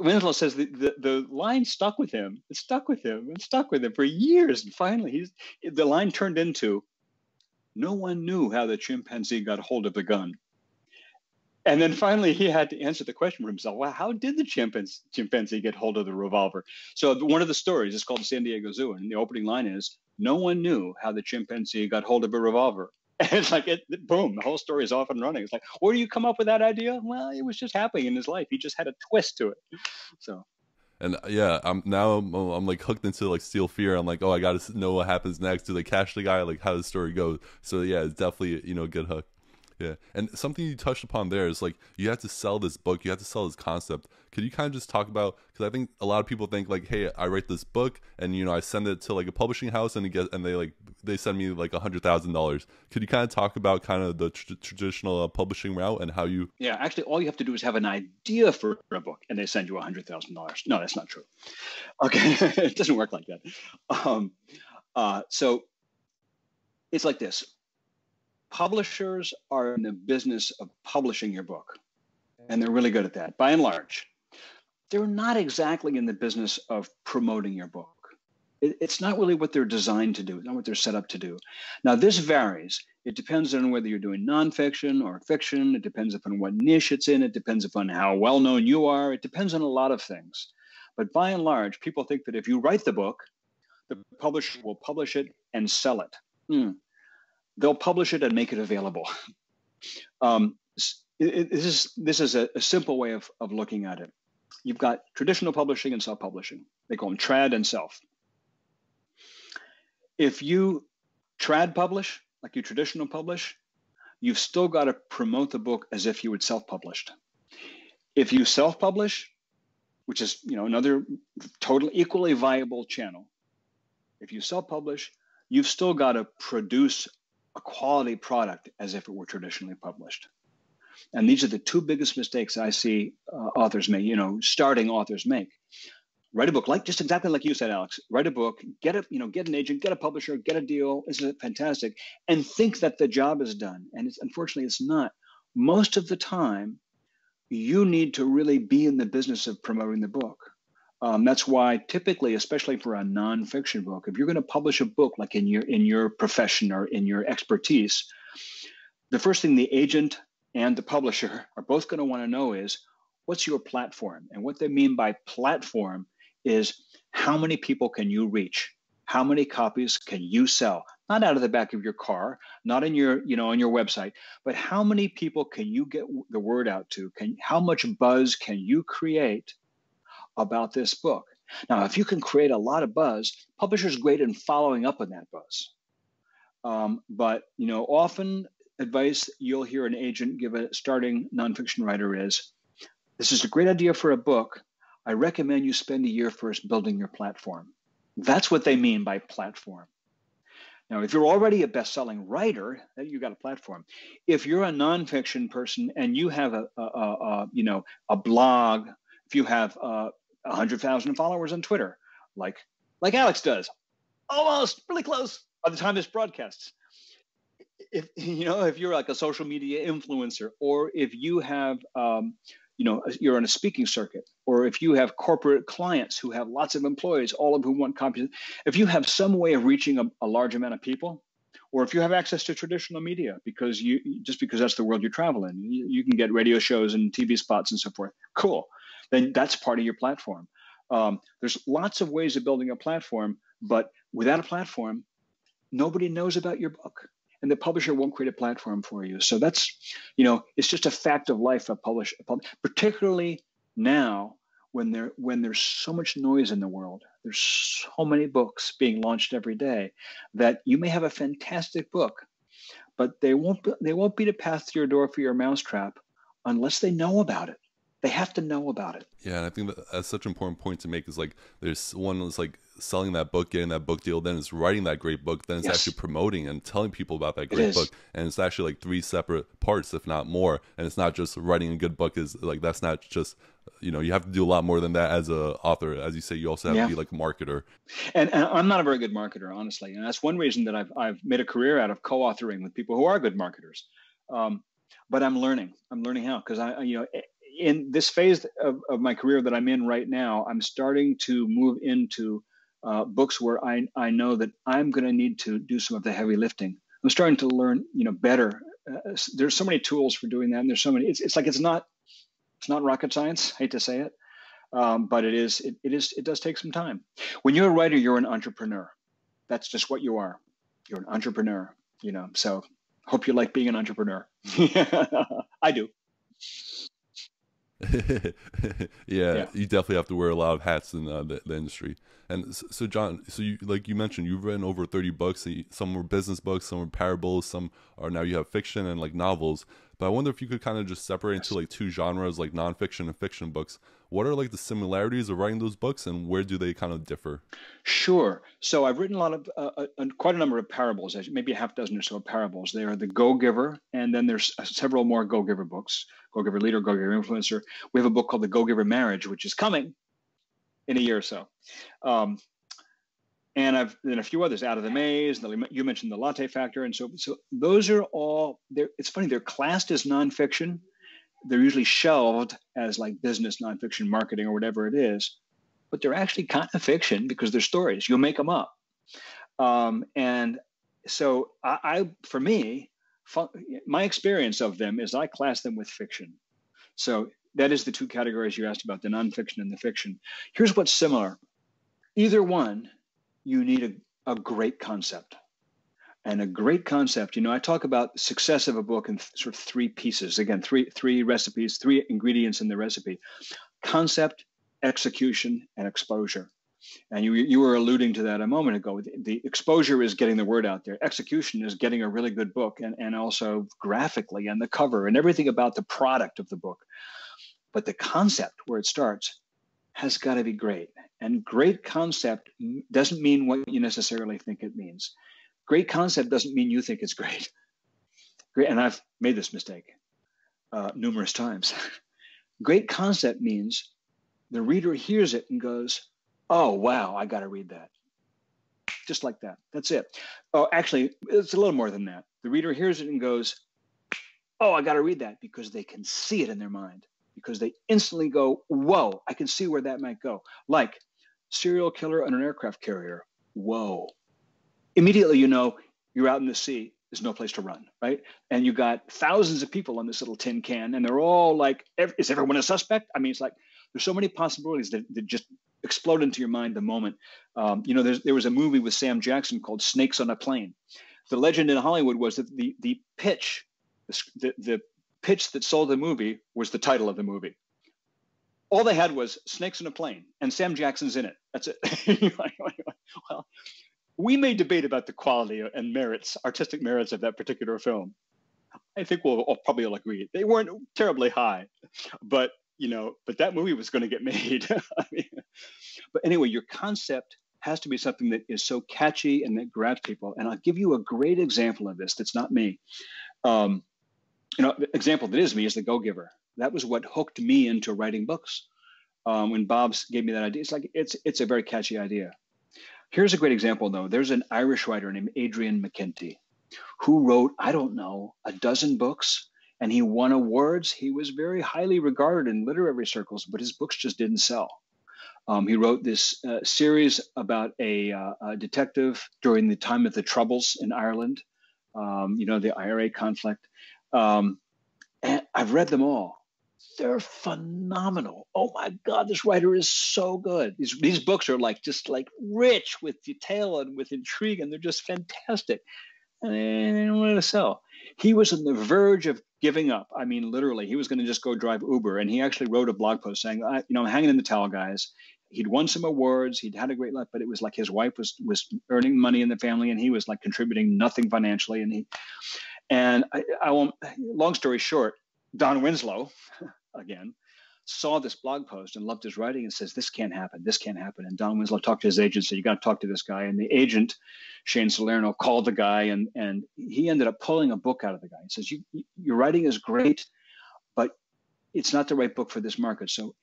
Winslow says the, the, the, line stuck with him. It stuck with him. It stuck with him for years. And finally, he's the line turned into, "No one knew how the chimpanzee got hold of the gun." And then finally, he had to answer the question for himself. Well, how did the chimpanzee, chimpanzee get hold of the revolver? So one of the stories is called San Diego Zoo, and the opening line is, "No one knew how the chimpanzee got hold of a revolver." And it's like, it, boom, the whole story is off and running. It's like, where do you come up with that idea? Well, it was just happening in his life. He just had a twist to it. So. And yeah, I'm now I'm, I'm like hooked into like Steel Fear. I'm like, oh, I got to know what happens next. Do they catch the guy? Like, how does the story go? So yeah, it's definitely you know a good hook. Yeah, and something you touched upon there is like you have to sell this book, you have to sell this concept. Could you kind of just talk about? Because I think a lot of people think like, hey, I write this book, and you know, I send it to like a publishing house, and it get and they like they send me like a hundred thousand dollars. Could you kind of talk about kind of the tr- traditional uh, publishing route and how you? Yeah, actually, all you have to do is have an idea for a book, and they send you a hundred thousand dollars. No, that's not true. Okay, it doesn't work like that. Um, uh, so it's like this publishers are in the business of publishing your book, and they're really good at that by and large. They're not exactly in the business of promoting your book. It's not really what they're designed to do, not what they're set up to do. Now, this varies. It depends on whether you're doing nonfiction or fiction. It depends upon what niche it's in. It depends upon how well known you are. It depends on a lot of things. But by and large, people think that if you write the book, the publisher will publish it and sell it. Hmm they'll publish it and make it available. Um, it, it, this is this is a, a, simple way of, of looking at it. You've got traditional publishing and self-publishing. They call them trad and self. If you trad publish, like you traditional publish, you've still got to promote the book as if you would self-published. If you self-publish, which is you know another totally equally viable channel, if you self-publish, you've still got to produce a quality product as if it were traditionally published. And these are the two biggest mistakes I see uh, authors make, you know, starting authors make. Write a book, like just exactly like you said, Alex. Write a book, get a, you know, get an agent, get a publisher, get a deal. This is fantastic, and think that the job is done. And it's unfortunately it's not. Most of the time, you need to really be in the business of promoting the book. Um, that's why typically, especially for a nonfiction book, if you're going to publish a book like in your in your profession or in your expertise, the first thing the agent and the publisher are both going to want to know is what's your platform, and what they mean by platform is how many people can you reach, how many copies can you sell, not out of the back of your car, not in your you know on your website, but how many people can you get the word out to? Can how much buzz can you create? about this book. Now, if you can create a lot of buzz, publishers great in following up on that buzz. Um, but you know, often advice you'll hear an agent give a starting nonfiction writer is, "This is a great idea for a book. I recommend you spend a year first building your platform." That's what they mean by platform. Now, if you're already a best-selling writer, you've got a platform. If you're a nonfiction person and you have a, a, a, a you know a blog, if you have uh, 100,000 followers on Twitter, like like Alex does. Almost really close by the time this broadcasts. If you know, if you're like a social media influencer, or if you have um, you know you're on a speaking circuit or if you have corporate clients who have lots of employees all of whom want copies if you have some way of reaching a, a large amount of people or if you have access to traditional media because you just because that's the world you travel in you, you can get radio shows and tv spots and so forth. Cool. Then that's part of your platform. Um, there's lots of ways of building a platform but without a platform nobody knows about your book and the publisher won't create a platform for you. So that's, you know, it's just a fact of life. A publish, particularly now when there when there's so much noise in the world. There's so many books being launched every day that you may have a fantastic book, but they won't they won't beat a path to your door for your mousetrap unless they know about it. They have to know about it. Yeah, and I think that that's such an important point to make is like there's one that's like selling that book, getting that book deal, then it's writing that great book, then it's yes. actually promoting and telling people about that great book. And it's actually like three separate parts, if not more. And it's not just writing a good book is like that's not just you know you have to do a lot more than that as a author as you say you also have yeah. to be like a marketer and, and, i'm not a very good marketer honestly and that's one reason that i've, I've made a career out of co-authoring with people who are good marketers um, but i'm learning i'm learning how because i you know in this phase of, of my career that I'm in right now, I'm starting to move into uh, books where I, I know that I'm going to need to do some of the heavy lifting. I'm starting to learn, you know, better. Uh, there's so many tools for doing that, and there's so many. It's, it's like it's not it's not rocket science. I hate to say it, um, but it is. It, it is. It does take some time. When you're a writer, you're an entrepreneur. That's just what you are. You're an entrepreneur. You know. So hope you like being an entrepreneur. I do. yeah, yeah, you definitely have to wear a lot of hats in uh, the, the, industry. And so, so, John, so you like you mentioned, you've written over thirty books. Some were business books, some were parables, some are now you have fiction and like novels. But I wonder if you could kind of just separate into like two genres, like nonfiction and fiction books. What are like the similarities of writing those books, and where do they kind of differ? Sure. So I've written a lot of uh, uh, quite a number of parables, maybe a half dozen or so parables. They are the Go Giver, and then there's uh, several more Go Giver books. Go Giver Leader, Go Giver Influencer. We have a book called The Go Giver Marriage, which is coming in a year or so. Um, and I've then a few others, Out of the Maze. You mentioned the Latte Factor, and so so those are all. It's funny they're classed as nonfiction. They're usually shelved as like business nonfiction marketing or whatever it is, but they're actually kind of fiction because they're stories. You'll make them up. Um, and so I, I, for me, my experience of them is I class them with fiction. So that is the two categories you asked about the nonfiction and the fiction. Here's what's similar either one, you need a, a great concept. And a great concept, you know, I talk about success of a book in th- sort of three pieces. Again, three three recipes, three ingredients in the recipe: concept, execution, and exposure. And you you were alluding to that a moment ago. The, the, exposure is getting the word out there. Execution is getting a really good book and, and also graphically and the cover and everything about the product of the book. But the concept where it starts has got to be great. And great concept doesn't mean what you necessarily think it means. Great concept doesn't mean you think it's great. Great, and I've made this mistake uh, numerous times. great concept means the reader hears it and goes, oh wow i got to read that just like that that's it oh actually it's a little more than that the reader hears it and goes oh i got to read that because they can see it in their mind because they instantly go whoa i can see where that might go like serial killer on an aircraft carrier whoa immediately you know you're out in the sea there's no place to run right and you got thousands of people on this little tin can and they're all like is everyone a suspect i mean it's like there's so many possibilities that, that just explode into your mind the moment. Um, you know, there was a movie with Sam Jackson called Snakes on a Plane. The legend in Hollywood was that the the pitch, the, the pitch that sold the movie was the title of the movie. All they had was snakes in a plane, and Sam Jackson's in it. That's it. well, we may debate about the quality and merits, artistic merits of that particular film. I think we'll, probably all agree they weren't terribly high, but you know, but that movie was going to get made. I mean, but anyway, your concept has to be something that is so catchy and that grabs people. And I'll give you a great example of this. That's not me. Um, you know, example that is me is the Go Giver. That was what hooked me into writing books. Um, when Bob's gave me that idea, it's like it's it's a very catchy idea. Here's a great example though. There's an Irish writer named Adrian McKinty who wrote I don't know a dozen books and he won awards. He was very highly regarded in literary circles, but his books just didn't sell. Um, he wrote this uh, series about a, uh, a, detective during the time of the Troubles in Ireland, um, you know, the IRA conflict. Um, and I've read them all. They're phenomenal. Oh my God, this writer is so good. These, these books are like just like rich with detail and with intrigue, and they're just fantastic. And they don't want to sell. He was on the verge of giving up. I mean, literally, he was going to just go drive Uber. And he actually wrote a blog post saying, you know, I'm hanging in the towel, guys he'd won some awards he'd had a great life but it was like his wife was was earning money in the family and he was like contributing nothing financially and he and i, I won't long story short don winslow again saw this blog post and loved his writing and says this can't happen. This can't happen. And don winslow talked to his agent said you got to talk to this guy. And the agent shane salerno called the guy and and he ended up pulling a book out of the guy. He says you, your writing is great but it's not the right book for this market. So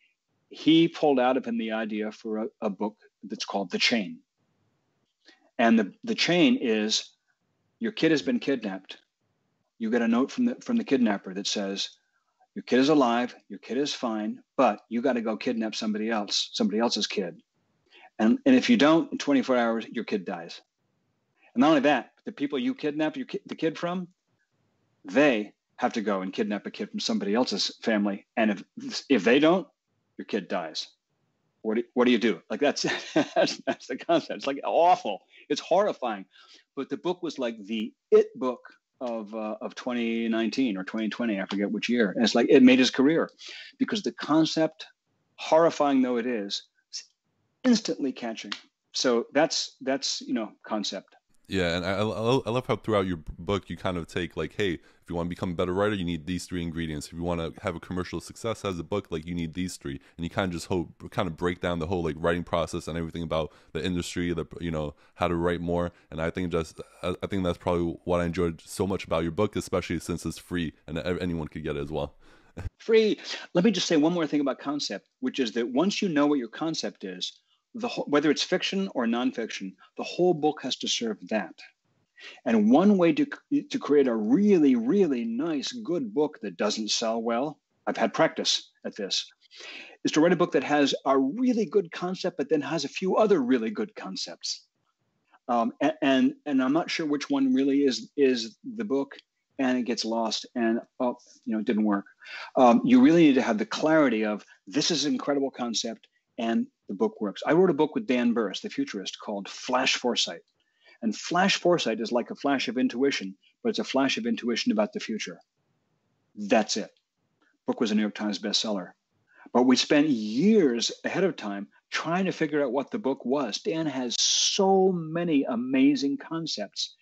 he pulled out of him the idea for a, a book that's called The Chain. And the, the chain is your kid has been kidnapped. You get a note from the from the kidnapper that says, Your kid is alive, your kid is fine, but you got to go kidnap somebody else, somebody else's kid. And, and if you don't, in 24 hours, your kid dies. And not only that, the people you kidnap your the kid from, they have to go and kidnap a kid from somebody else's family. And if if they don't, your kid dies. What do, what do you do? Like that's, that's that's the concept. It's like awful. It's horrifying. But the book was like the it book of uh, of 2019 or 2020. I forget which year. And it's like it made his career because the concept, horrifying though it is, instantly catching. So that's that's you know concept. Yeah, and I, I love how throughout your book you kind of take like, hey, if you want to become a better writer, you need these three ingredients. If you want to have a commercial success as a book, like you need these three, and you kind of just hope, kind of break down the whole like writing process and everything about the industry, the you know how to write more. And I think just I think that's probably what I enjoyed so much about your book, especially since it's free and anyone could get it as well. free. Let me just say one more thing about concept, which is that once you know what your concept is, the whether it's fiction or nonfiction, the whole book has to serve that. And one way to, to create a really, really nice, good book that doesn't sell well, I've had practice at this, is to write a book that has a really good concept, but then has a few other really good concepts. Um, and, and, and I'm not sure which one really is is the book, and it gets lost, and oh, you know, it didn't work. Um, you really need to have the clarity of this is an incredible concept, and the book works. I wrote a book with Dan Burrus, the futurist, called Flash Foresight. And flash foresight is like a flash of intuition, but it's a flash of intuition about the future. That's it. Book was a New York Times bestseller. But we spent years ahead of time trying to figure out what the book was. Dan has so many amazing concepts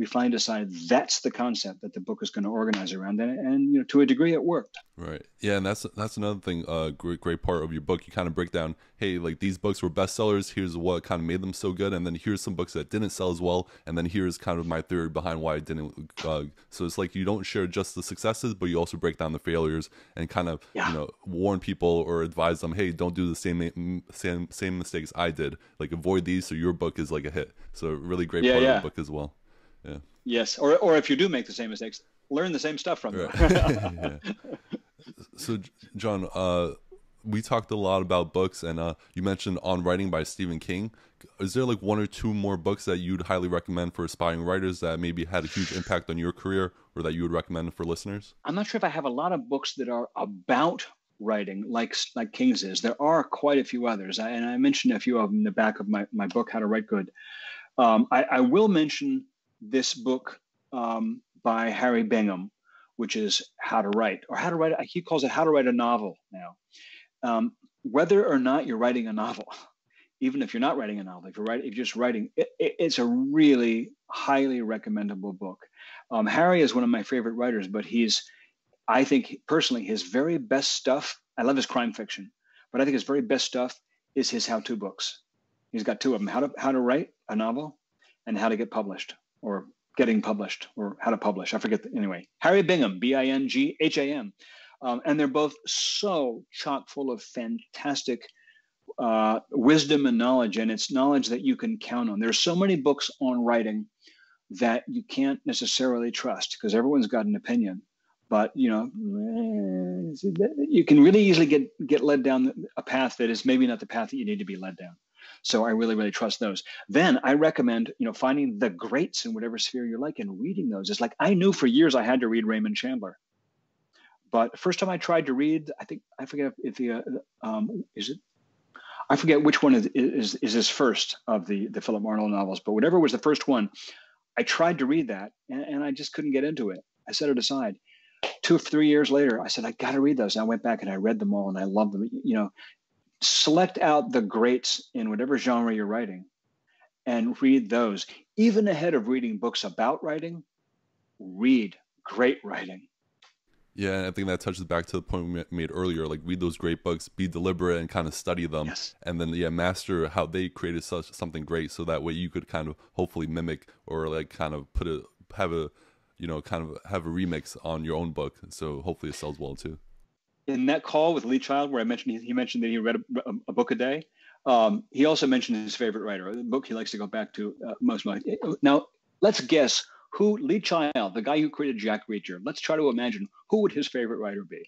we finally decided that's the concept that the book is going to organize around, and, and you know, to a degree, it worked. Right. Yeah, and that's that's another thing. Uh, great great part of your book. You kind of break down, hey, like these books were bestsellers. Here's what kind of made them so good, and then here's some books that didn't sell as well, and then here's kind of my theory behind why it didn't. Uh, so it's like you don't share just the successes, but you also break down the failures and kind of yeah. you know warn people or advise them, hey, don't do the same same same mistakes I did. Like avoid these, so your book is like a hit. So really great yeah, part yeah. of the book as well. Yeah. Yes, or or if you do make the same mistakes, learn the same stuff from them. Right. so, John, uh, we talked a lot about books, and uh, you mentioned On Writing by Stephen King. Is there like one or two more books that you'd highly recommend for aspiring writers that maybe had a huge impact on your career, or that you would recommend for listeners? I'm not sure if I have a lot of books that are about writing like like King's is. There are quite a few others, I, and I mentioned a few of them in the back of my, my book, How to Write Good. Um, I, I, will mention this book um, by Harry Bingham, which is How to Write, or How to Write. He calls it How to Write a Novel now. Um, whether or not you're writing a novel, even if you're not writing a novel, if you're writing, if you're just writing, it, it, it's a really highly recommendable book. Um, Harry is one of my favorite writers, but he's, I think personally, his very best stuff. I love his crime fiction, but I think his very best stuff is his how-to books. He's got two of them: how to how to write a novel, and how to get published or getting published or how to publish. I forget. The, anyway, Harry Bingham, B I N G H A M. Um, and they're both so chock full of fantastic uh, wisdom and knowledge, and it's knowledge that you can count on. There's so many books on writing that you can't necessarily trust because everyone's got an opinion. but you know you can really easily get get led down a path that is maybe not the path that you need to be led down so i really really trust those then i recommend you know finding the greats in whatever sphere you like and reading those it's like i knew for years i had to read raymond chandler but first time i tried to read i think i forget if the uh, um, is it I forget which one is, is, is his first of the the Philip Marlowe novels, but whatever was the first one, I tried to read that and, and I just couldn't get into it. I set it aside. Two or three years later, I said I got to read those. And I went back and I read them all, and I loved them. You know, select out the greats in whatever genre you're writing, and read those. Even ahead of reading books about writing, read great writing. Yeah, I think that touches back to the point we made earlier. Like, read those great books, be deliberate, and kind of study them, yes. and then yeah, master how they created such something great, so that way you could kind of hopefully mimic or like kind of put a have a you know kind of have a remix on your own book. So hopefully it sells well too. In that call with Lee Child, where I mentioned he mentioned that he read a, a book a day, um, he also mentioned his favorite writer, the book he likes to go back to uh, most. Now, let's guess who Lee Child, the guy who created Jack Reacher, let's try to imagine who would his favorite writer be.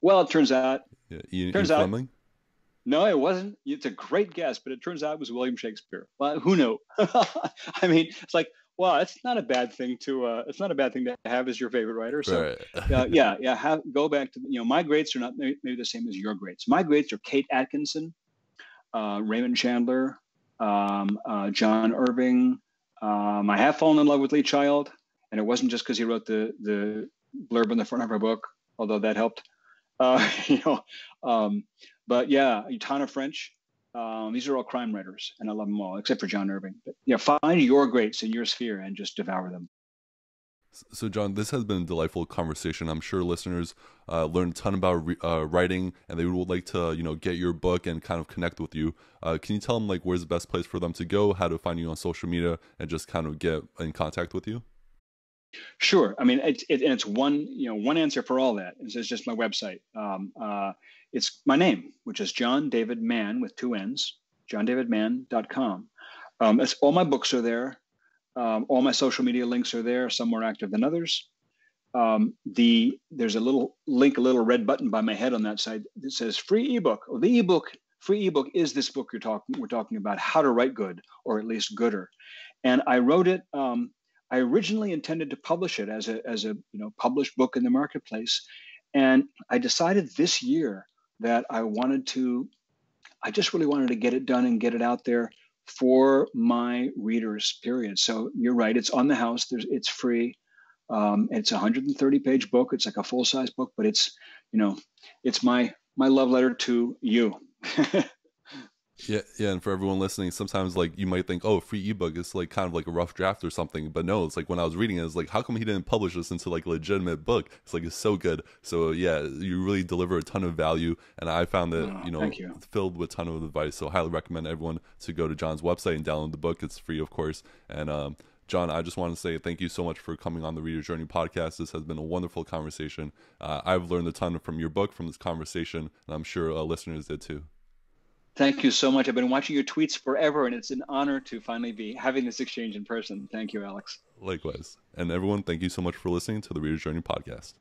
Well, it turns out. Yeah, Ian, turns Ian out. Fleming? No, it wasn't. It's a great guess, but it turns out it was William Shakespeare. Well, who knew? I mean, it's like, wow, it's not a bad thing to. Uh, it's not a bad thing to have as your favorite writer. So, right. uh, yeah, yeah. Have, go back to you know my greats are not maybe, maybe the same as your greats. My greats are Kate Atkinson, uh, Raymond Chandler, um, uh, John Irving. Um, I have fallen in love with Lee Child, and it wasn't just because he wrote the the blurb in the front of our book, although that helped. Uh, you know, um, but yeah, Tana French. Um, these are all crime writers, and I love them all, except for John Irving. But yeah, find your greats in your sphere and just devour them. So, John, this has been a delightful conversation. I'm sure listeners uh, learned a ton about re- uh, writing, and they would like to, you know, get your book and kind of connect with you. Uh, can you tell them like where's the best place for them to go, how to find you on social media, and just kind of get in contact with you? Sure. I mean, it's it, and it's one you know one answer for all that. It's, it's just my website. Um, uh, it's my name, which is John David Mann with two N's, johndavidmann.com. Um, it's, all my books are there. Um, all my social media links are there. Some more active than others. Um, the there's a little link, a little red button by my head on that side that says free ebook. Well, the ebook, free ebook is this book you're talking. We're talking about how to write good, or at least gooder. And I wrote it. Um, I originally intended to publish it as a as a you know published book in the marketplace, and I decided this year that I wanted to. I just really wanted to get it done and get it out there for my readers period so you're right it's on the house there's it's free um, it's a 130 page book it's like a full size book but it's you know it's my my love letter to you yeah yeah and for everyone listening sometimes like you might think oh free ebook is like kind of like a rough draft or something but no it's like when i was reading it it's like how come he didn't publish this into like a legitimate book it's like it's so good so yeah you really deliver a ton of value and i found that Oh, you know you. filled with ton of advice so I highly recommend everyone to go to john's website and download the book it's free of course and um John, I just want to say thank you so much for coming on the Reader Journey podcast. This has been a wonderful conversation. Uh, I've learned a ton from your book, from this conversation, and I'm sure uh, listeners did too. Thank you so much i've been watching your tweets forever and it's an honor to finally be having this exchange in person thank you alex Likewise. And everyone, thank you so much for listening to the Reader's Journey podcast.